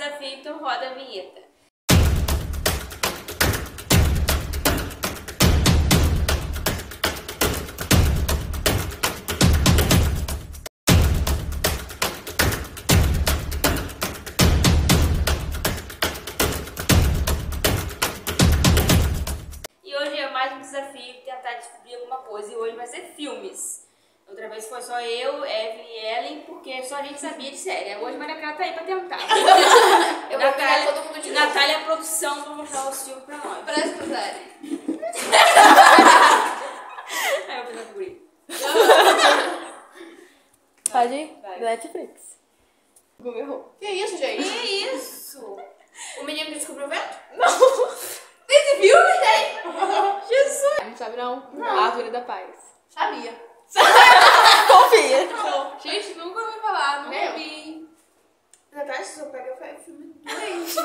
desafio, então roda a vinheta. E hoje é mais um desafio tentar descobrir alguma coisa. E hoje vai ser filmes. Outra vez foi só eu, Evelyn e Ellen, porque só a gente sabia de série. Hoje Maria Clara tá aí pra tentar. Eu vou pegar todo é a produção pra mostrar os filmes pra nós. Presta sério. Aí eu vou descobrir. Pode ir? Vai. Netflix. Google. Que isso, gente? Que isso? O menino que descobriu o vento? Não. Esse filme, gente? Jesus! Não sabe não? Não. A Árvore da Paz. Sabia. Confia. Gente, nunca ouvi falar, nunca eu. vi. Natália, se você pega foi filme doente.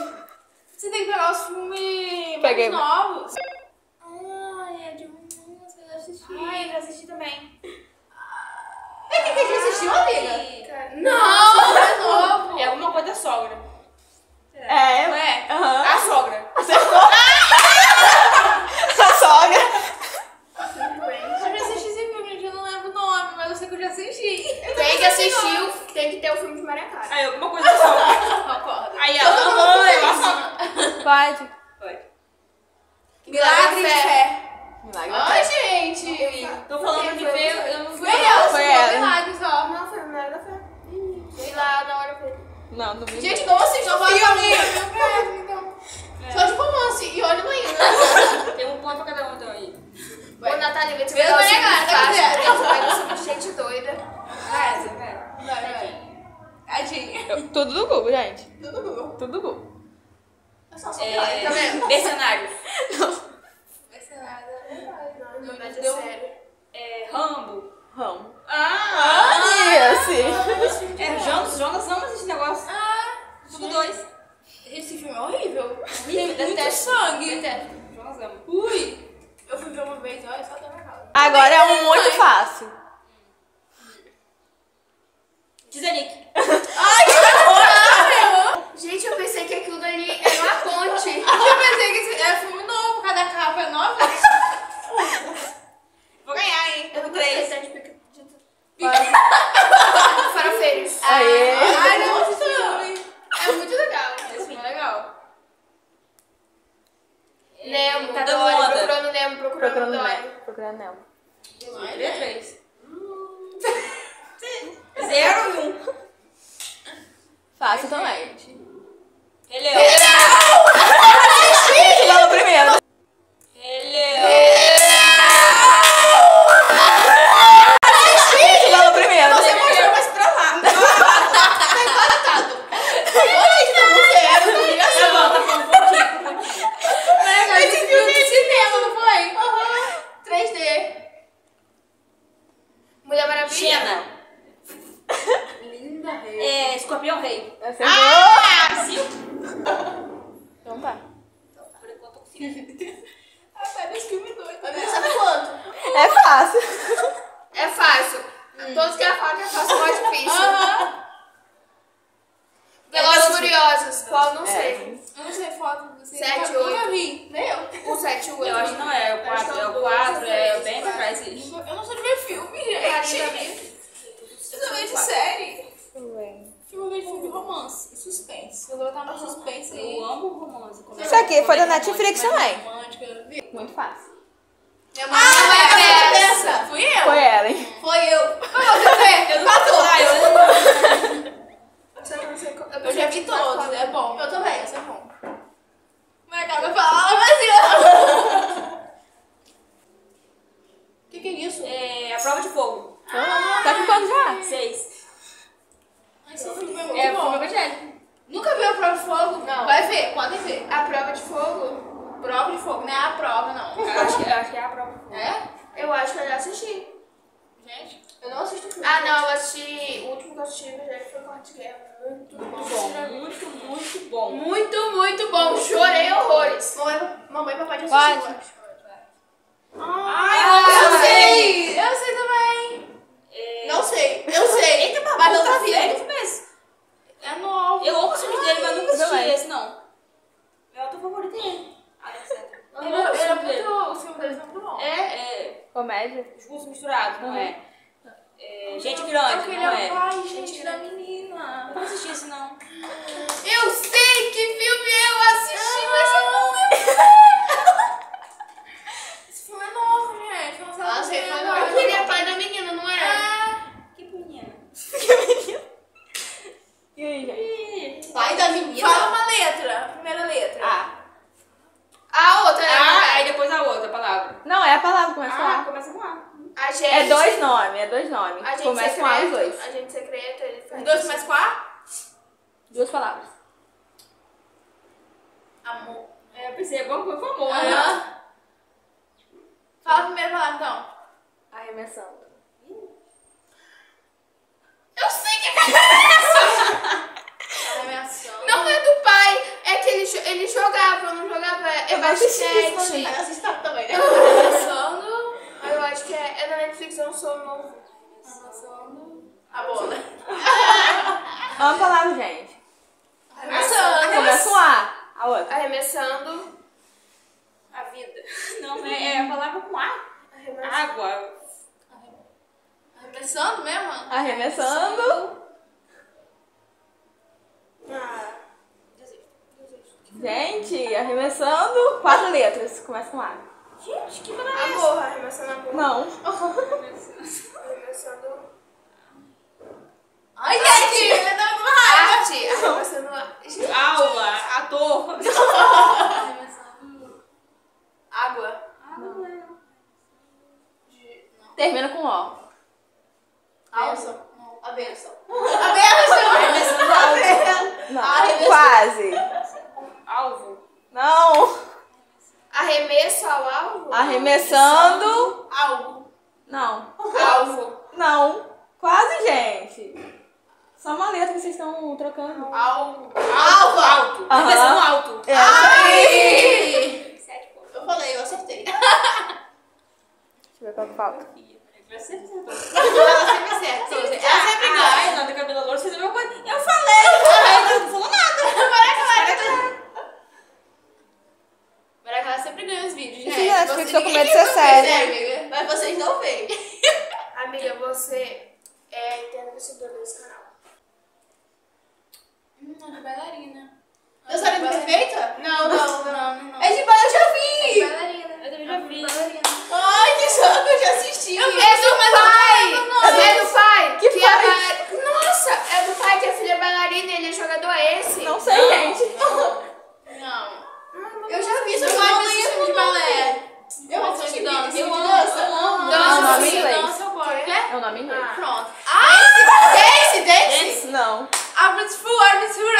Você tem que pegar os filmes Peguei. mais novos. Ai, é de um... Você deve assistir. Ai, eu já assisti também. É que a gente assistiu, amiga? Não é novo. É alguma coisa da sogra. É. Não é? Aham. A sogra. Acertou. A sogra. Eu já assisti esse filme, gente, eu não lembro o nome, mas eu sei que eu já assisti. Tem que assistir, o- tem que ter o filme de Maria Clara. Aí, alguma coisa da sogra. Concordo. Aí ela, aham, eu a sogra. Pode. Foi. Milagre de fé. Milagre da Ai, Paz. gente. Tô falando de ver, eu não Foi ela, Foi ela. milagre só. Não, foi Maria da Fé. Sei lá, na hora foi. Não, não vi. Gente, não assiste o filme. então. Só de romance. E olha ainda. Tem um ponto pra cada um então aí. Ô, Natália, vê se Vê pegar o Maria filme Clara, fácil, tá porque vai no filme de gente doida. Ah, você vai. Vai, vai. Tadinha. Eu- Tudo do Google, gente. Tudo Google. Tudo do Google. É só só É, tá vendo? mercenário. Vai ser nada. Não, na verdade Deu- é sério. É, Rambo. Ramo. Ah! Esse. É, Jonas ama esse negócio. Ah, Tudo dois. esse filme é horrível. Horrível, Tem muito detesto. sangue. Jonas ama. Ui. Eu fui ver uma vez, olha, só tá na casa. Agora é um muito fácil. Titanic. Gente, eu pensei que aquilo dali era uma ponte. Eu pensei que esse é filme novo, cada capa é nova. Vou ganhar, hein? Eu não Três. gostei tanto de pica- de farofeiros. Aê. Ai, não, esse filme. É muito legal. Esse filme é legal. Nemo, Tá dando Dory, onda. procurando Nemo, procurando, Procurando Dory. Nemo. Procurando Nemo. Três, três. Zero e um. Fácil também. Ele é. Fala primeiro. Ele é. Fala primeiro. Você mostrou, mas pra lá. Tá encoratado. Olha isso, você era uma Tá ligação. bom, tá bom, um pouquinho, um pouquinho. Esse filme é de cinema, não foi? Aham. 3D. Mulher Maravilha. Xena. Linda, rei. É, escorpião rei. Acertou. Ah, cinco. Então tá. Por enquanto eu consigo. Ah, pega esse filme doido. Sabe quanto? É fácil. É fácil. Todos que ela fala que é fácil, é mais difícil. Aham. Velozes e Furiosos. Qual? Não É. sei. Eu não sei foto. Sei. Sete, Nunca- Nunca oito. vi. Nem eu. O 7, o 8. Eu acho que não é, é o 4, é o 4, é bem pra trás. Eu não sou de ver filme, gente. Botar no suspense aí. Eu amo romance. comédia- Isso aqui foi da comédia Netflix também. Muito fácil. Minha mãe ah, é é essa. essa. Fui eu. Foi ela, hein? Foi eu. Ah, você. Eu tô lá, eu Eu já vi todos, é bom. Eu também, esse é bom. Mas acaba falando assim. O que, que é isso? É a prova de fogo. Tá com quanto já? Seis. Esse filme é muito É bom. filme evangélico. Nunca viu a prova de fogo? Não. Vai ver, podem ver. A prova de fogo? Prova de fogo, não é a prova, não. Eu acho, que- eu acho que é a prova. É? Eu acho que eu já assisti. Gente, eu não assisto filme. Ah, não, eu assisti. O último que eu assisti já foi Corte de Guerra. Muito bom. Muito, muito bom. Muito, muito bom. Chorei horrores. Mamãe, mamãe e papai já Pode. assistiu, eu acho. Ai, eu sei! Eu sei também! É... Não sei, eu sei. Eita, mas não tá sério vindo. mesmo. É novo. Eu amo os filmes dele, mas nunca assisti. bom. É, é. Comédia. Discurso misturado, não Uhum. é? É, Gente Eu grande, queria não é? o pai, gente, da menina. Não assisti esse não. Eu sei que filme eu assisti, mas eu não Esse filme é novo, gente. Não Ah, sabe sei, o que mas é. eu queria pai da menina, não é? Que menina. E aí, gente? Pai da menina? Fala uma letra, a primeira letra. Ah. A outra, né? Ah, aí depois a outra palavra. Não, é a palavra, começa com Ah, A. começa com A. A gente... É dois nomes, é dois nomes. A gente Começa com A os dois. A gente secreto, ele faz... Os dois começam com A? Duas palavras. Amor. É, eu pensei, é bom que foi amor, né? Fala a primeira palavra, então. Arremessando. Eu sei que é Arremessando. Não é do pai, é que ele, jo- ele jogava, eu não jogava, é Eu não assisti isso basquete. também. assista também, né? Arremessando. Eu acho que é, é da Netflix, eu não sou novo. Arremessando. A bola. Uma palavra, gente. Arremessando. Começa com A. A outra. Arremessando. A vida. Não, é, é a palavra com A. Arremessando. Água. Arremessando mesmo? Arremessando. Ah, Gente, arremessando. Quatro letras. Começa com A. Gente, que palavra é essa? arremessando amor. Não. Arremessando. Ai, gente, ele tá com raiva. Arte. Arremessando. Gente, Aula, ator. Arremessando. Água. De... Não. Termina com O. Alça. A benção. A benção. Alvo. Não. Arremessando. Quase. Alvo. Não. Arremesso ao alvo. Arremessando. Algo. Não. Alvo. Não. Quase, gente. Só uma letra que vocês estão trocando. Algo. Alvo. Alto. Aham. Arremessando alto. É. Ai! Sete pontos. Eu falei, eu acertei. Deixa eu ver qual que falta. Vai ser certo. Ela sempre acerta. Ela sempre ganha. Ai, não, tem cabelo louro, a mesma coisa. Eu falei, eu falei, não falou nada. Mas ela sempre ganha os vídeos, gente. Sim, Netflix, Vocês- tô com medo de ser sério. né? Mas vocês não veem. Amiga, você é internacional desse canal. É de bailarina. Eu sou linda perfeita? Não, não, não. Não, não. É É de bailarina, eu já vi. Bailarina. Eu também já vi. Ai, que choque, eu já assisti. É do pai! É do pai! Que é pai? É do pai que a filha é bailarina ele é jogador é esse. Não sei, gente. Não. Eu já vi, só que eu não conheço filme de balé. Eu assisti dança. vídeo Eu de amo, dança. eu amo. Dança, É o nome em sim, inglês. dança, eu gosto. Quê? É o nome em inglês. Ah. Pronto. Ah, dance, dance. Não. Arbitrary, arbitrary.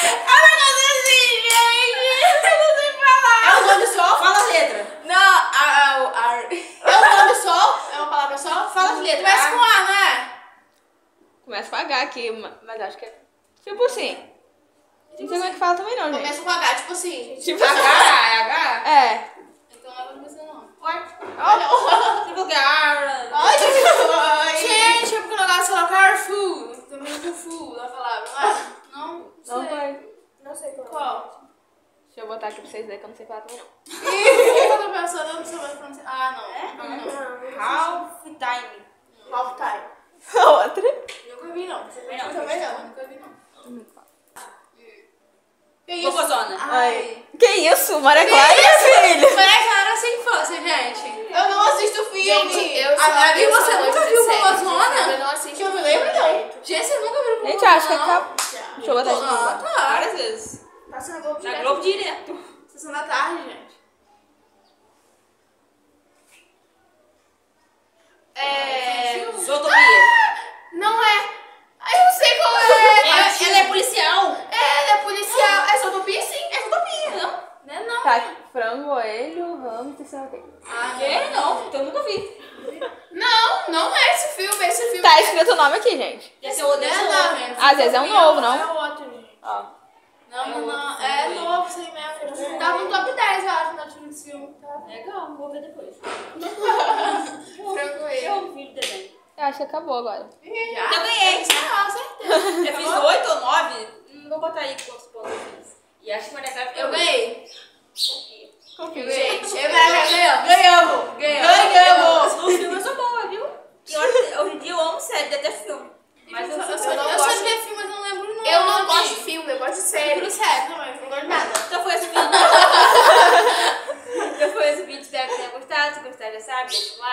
Eu não consigo, gente. Eu não sei falar. É o nome só? Fala a letra. Não, ar, ar. É um nome só? É uma palavra só? Fala as letras. Começa com A, não é? H aqui, ma- mas acho que é. Tipo assim. Não sei como é que fala também, não, gente. Começa com H, tipo assim. Tipo H, assim. é H? É. Então não é pra você não. Ué, Olha. tipo que H. Ai, gente. Gente, é porque o negócio fala Carrefour. Também com fu na palavra, não é? Não? Não sei. foi. Não sei qual. Qual? Deixa eu botar aqui pra vocês verem que eu não sei falar também, não. Tô pensando, eu não sei mais pronunciar. Ah, não. É? Não, não. Não, Half time. Half time. Outra. Nunca vi, não. Também não. Também não. Nunca vi, não. Que Cocôzona. Ai. Que isso? Maria Clara, filho? Maria Clara sem infância, gente. Eu não assisto filme. Gente, eu sou. A, a eu você nunca viu Pomazona? Eu não assisto. Que eu me lembro, não. Gente, vocês nunca viram Gente, eu acho que acabou. Deixa eu botar de? Ah, novo. tá. Várias vezes. Passa na Globo Na direto. Globo direto. Sessão da tarde, gente. É. Zootopia. Não é. Ai, Eu não sei qual é. É, ela é policial. É, ela é policial. É Zootopia, sim. É Zootopia, não? Né, não? Tá, frango, coelho, hamster, sei lá o quê. Ah, Que? Não, então eu nunca vi. Não, não é esse filme. Esse filme. Tá é- escrito o nome aqui, gente. Deve ser o deve ser É, o não, outro. gente. Às vezes é um novo, não? É outro, gente. Ó. Não, É não, não. É novo aí mesmo. Tava no top 10, eu acho, no Netflix filme. Legal, vou ver depois. Frango ele. Eu vi o desenho. Eu acho que acabou agora. Já? Eu ganhei. Ah, certeza. Já fiz oito ou nove. Hum, vou botar aí quantos pontos eu fiz. E acho que Maria Clara Eu ganhei. Gente, eu e Maria ganhamos. Ganhamos! Ganhamos. No filme eu sou boa, viu? E olha, hoje em dia eu amo série, até filme. Mas eu, Eu sou, Eu não eu gosto- de ver filme, mas não lembro o nome. Eu não gosto de filme, eu gosto de Eu série. prefiro série também, não gosto de nada. Então foi esse vídeo. então foi esse vídeo, espero que tenha gostado. Se gostar, já sabe, deixa o like,